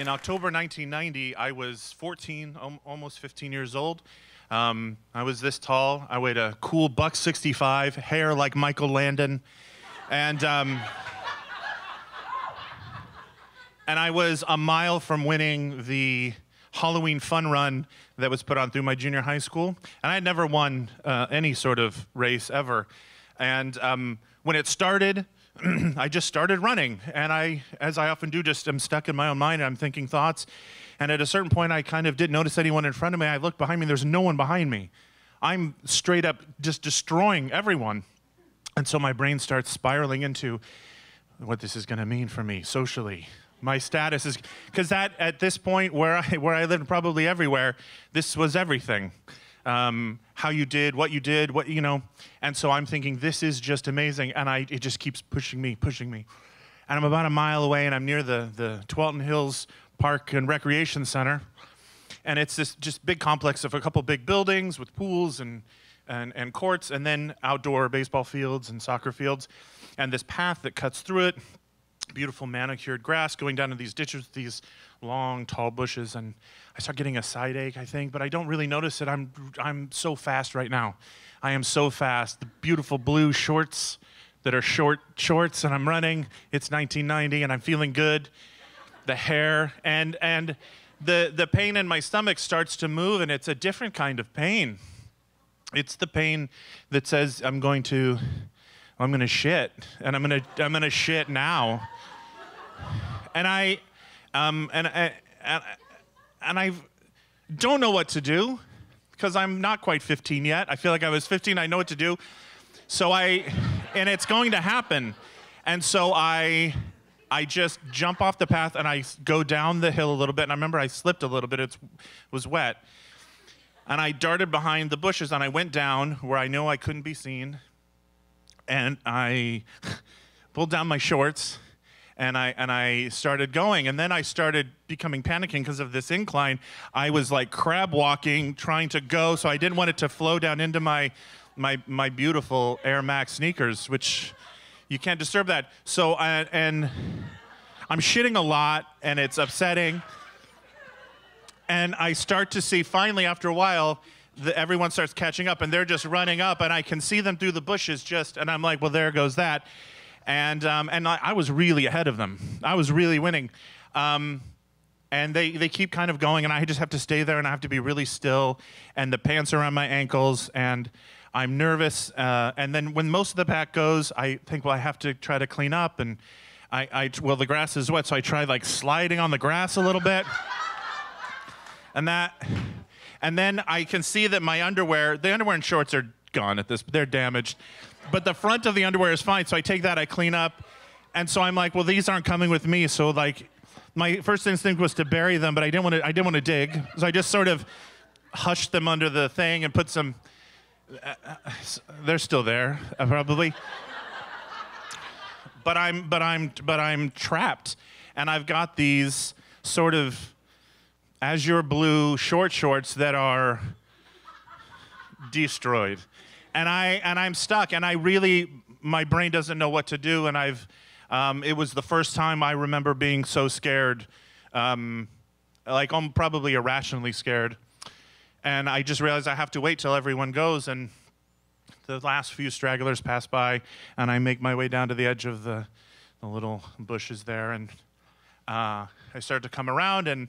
in October 1990, I was 14, almost 15 years old. Um, I was this tall. I weighed a cool buck 65, hair like Michael Landon, and um, and I was a mile from winning the Halloween fun run that was put on through my junior high school. And I had never won uh, any sort of race ever. And um, when it started, I just started running. And I, as I often do, just am stuck in my own mind and I'm thinking thoughts. And at a certain point, I kind of didn't notice anyone in front of me. I looked behind me, there's no one behind me. I'm straight up just destroying everyone. And so my brain starts spiraling into what this is going to mean for me socially. My status is because that at this point where I where I lived probably everywhere, this was everything. Um, how you did, what you did, what you know, and so I'm thinking this is just amazing, and I it just keeps pushing me, pushing me, and I'm about a mile away, and I'm near the the Tualatin Hills Park and Recreation Center, and it's this just big complex of a couple big buildings with pools and and, and courts, and then outdoor baseball fields and soccer fields, and this path that cuts through it beautiful manicured grass going down to these ditches with these long tall bushes and i start getting a side ache i think but i don't really notice it. I'm i'm so fast right now. I am so fast. The beautiful blue shorts that are short shorts and i'm running it's 1990 and i'm feeling good. The hair and and the the pain in my stomach starts to move and it's a different kind of pain. It's the pain that says i'm going to i'm to shit and i'm to i'm going to shit now and I, um, and, and, and I don't know what to do because I'm not quite 15 yet. I feel like I was 15. I know what to do. So I, and it's going to happen. And so I, I just jump off the path and I go down the hill a little bit. And I remember I slipped a little bit. It was wet. And I darted behind the bushes and I went down where I know I couldn't be seen. And I pulled down my shorts and I and I started going, and then I started becoming panicking because of this incline. I was like crab walking, trying to go, so I didn't want it to flow down into my my my beautiful Air Max sneakers, which you can't disturb that. So I, and I'm shitting a lot, and it's upsetting. And I start to see finally after a while. The, everyone starts catching up and they're just running up and i can see them through the bushes just and i'm like well there goes that and um, and I, I, was really ahead of them. I was really winning. Um, and they, they keep kind of going, and I just have to stay there, and I have to be really still, and the pants are on my ankles, and I'm nervous. Uh, and then when most of the pack goes, I think, well, I have to try to clean up, and I, I well, the grass is wet, so I try like sliding on the grass a little bit, and that, and then I can see that my underwear, the underwear and shorts are gone at this, they're damaged but the front of the underwear is fine. So I take that, I clean up, and so I'm like, well, these aren't coming with me. So like, my first instinct was to bury them, but I didn't want to. I didn't want to dig, so I just sort of hushed them under the thing and put some. Uh, they're still there, probably. but I'm, but I'm, but I'm trapped, and I've got these sort of azure blue short shorts that are destroyed. And I and I'm stuck, and I really my brain doesn't know what to do, and I've um, it was the first time I remember being so scared, um, like I'm probably irrationally scared, and I just realized I have to wait till everyone goes, and the last few stragglers pass by, and I make my way down to the edge of the, the little bushes there, and uh, I start to come around, and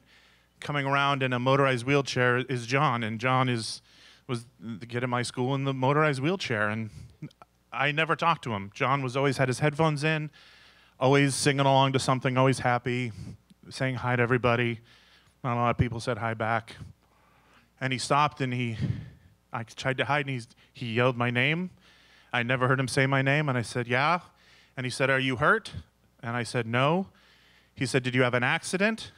coming around in a motorized wheelchair is John, and John is was the kid in my school in the motorized wheelchair, and I never talked to him. John was always had his headphones in, always singing along to something, always happy, saying hi to everybody. Not a lot of people said hi back. And he stopped and he, I tried to hide and he, he yelled my name. I never heard him say my name, and I said, Yeah. And he said, Are you hurt? And I said, No. He said, Did you have an accident?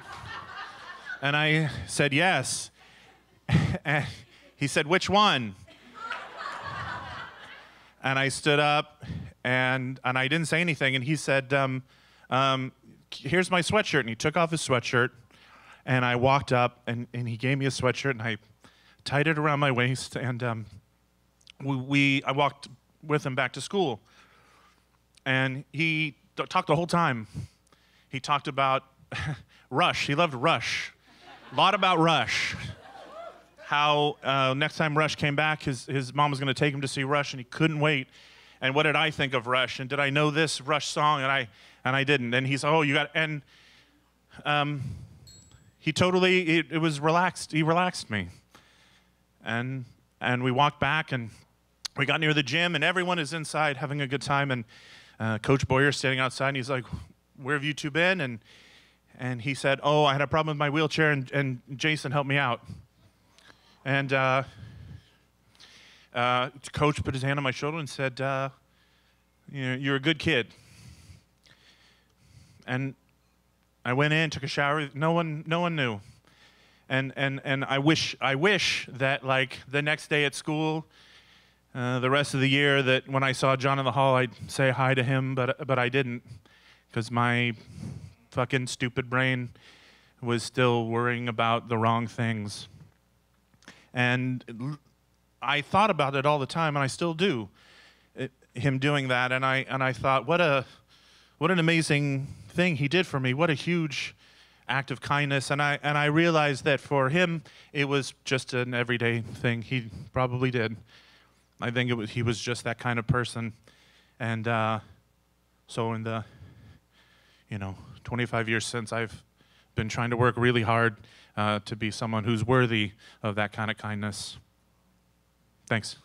and I said, Yes. and he said, Which one? and I stood up and, and I didn't say anything. And he said, um, um, Here's my sweatshirt. And he took off his sweatshirt. And I walked up and, and he gave me a sweatshirt and I tied it around my waist. And um, we, we, I walked with him back to school. And he talked the whole time. He talked about Rush. He loved Rush. A lot about Rush. How uh, next time Rush came back, his, his mom was going to take him to see Rush, and he couldn't wait. And what did I think of Rush? And did I know this Rush song? And I and I didn't. And he's oh you got and um, he totally it, it was relaxed. He relaxed me. And and we walked back and we got near the gym and everyone is inside having a good time and uh, Coach Boyer standing outside and he's like, "Where have you two been?" And and he said, "Oh, I had a problem with my wheelchair and, and Jason helped me out." And uh, uh, Coach put his hand on my shoulder and said, uh, "You're a good kid." And I went in, took a shower. No one, no one knew. And and and I wish, I wish that like the next day at school uh, the rest of the year that when I saw John in the hall, I'd say hi to him, but but I didn't because my fucking stupid brain was still worrying about the wrong things. And I thought about it all the time, and I still do. It, him doing that, and I and I thought, what a what an amazing thing he did for me. What a huge act of kindness. And I and I realized that for him, it was just an everyday thing. He probably did. I think it was, he was just that kind of person. And uh, so, in the, you know, 25 years since, I've been trying to work really hard uh, to be someone who's worthy of that kind of kindness. Thanks.